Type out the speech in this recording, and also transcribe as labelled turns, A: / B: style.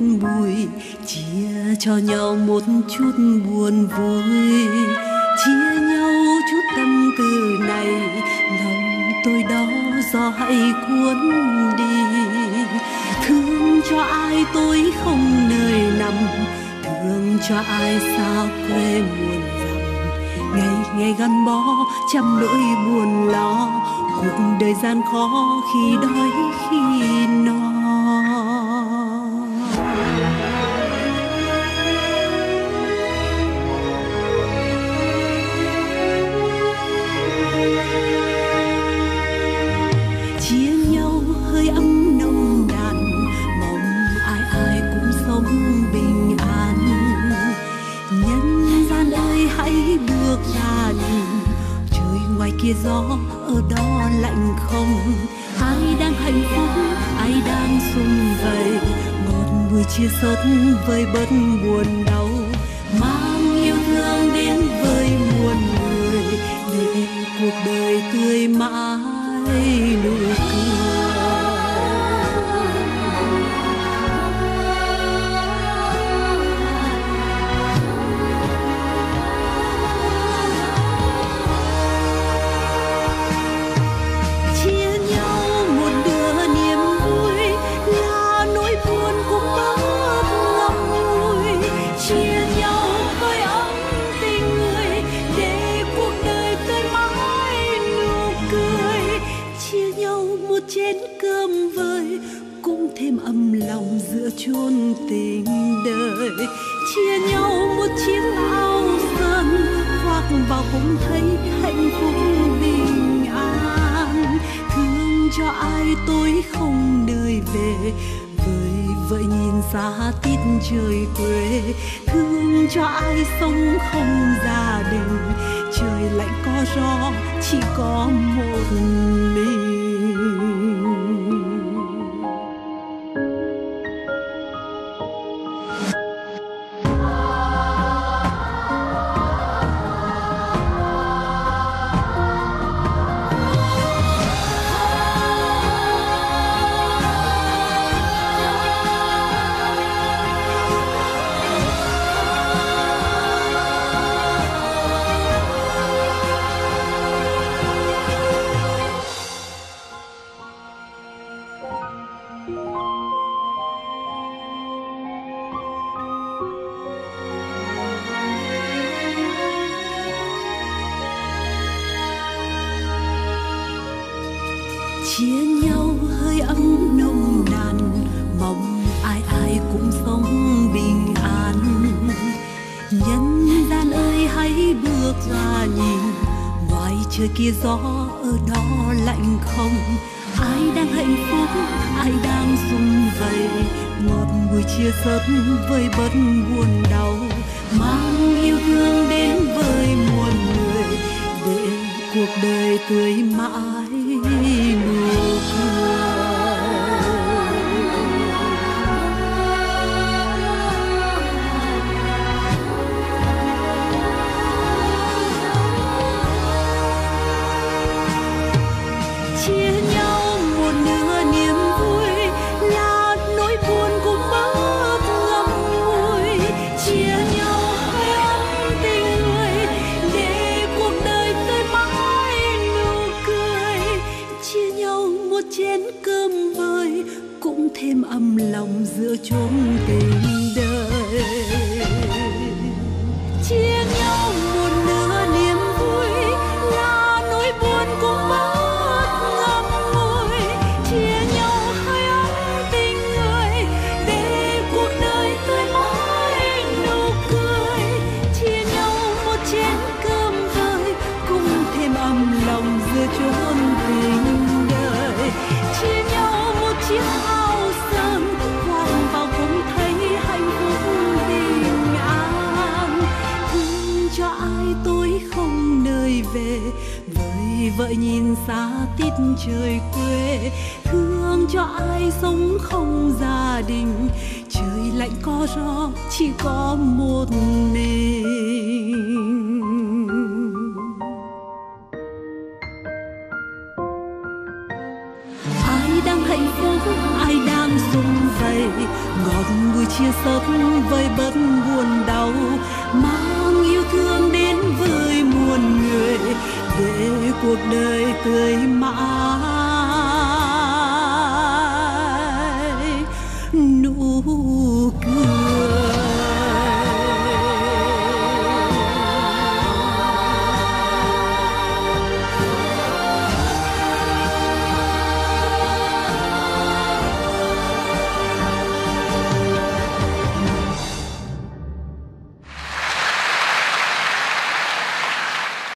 A: ngọt chia cho nhau một chút buồn vui. Chia nhau chút tâm tư này, lòng tôi đó gió hãy cuốn đi. Thương cho ai tôi không nơi nằm, thương cho ai xa quê muôn dặm. Ngày ngày gắn bó trăm nỗi buồn lo, cuộc đời gian khó khi đói khi no. Ở đó lạnh không? Ai đang hạnh phúc, ai đang sum vầy ngọt bùi chia sớt với bớt buồn đau. Mang yêu thương đến với muôn người, để cuộc đời tươi mãi nụ cười. Ấm giữa chốn tình đời. Chia nhau một chiếc áo sơn khoác vào cũng thấy hạnh phúc bình an. Thương cho ai tôi không nơi về với vợ nhìn xa tít trời quê. Thương cho ai sống không gia đình, trời lạnh có gió, chỉ có một mình. Chia nhau hơi ấm nồng nàn, mong ai ai cũng sống bình an. Nhân gian ơi, hãy bước ra nhìn ngoài trời kia gió ở đó lạnh không? Ai đang hạnh phúc, ai đang rung vầy? Ngọt bùi chia sớt với bớt buồn đau. Mang yêu thương đến với muôn người. Để cuộc đời tươi mãi. Cũng ấm lòng giữa chốn tình đời. Chia nhau một nửa niềm vui, là nỗi buồn cũng bớt ngậm ngùi. Chia nhau hơi ấm tình người, để cuộc đời tươi mãi nụ cười. Chia nhau một chén cơm vơi cùng thêm ấm lòng giữa chốn tình đời. Chia nhau một chiếc vợ nhìn xa tít trời quê, thương cho ai sống không gia đình. Trời lạnh có gió, chỉ có một mình. Ai đang hạnh phúc, ai đang đây ngọt vui chia sớt với bất tươi mãi.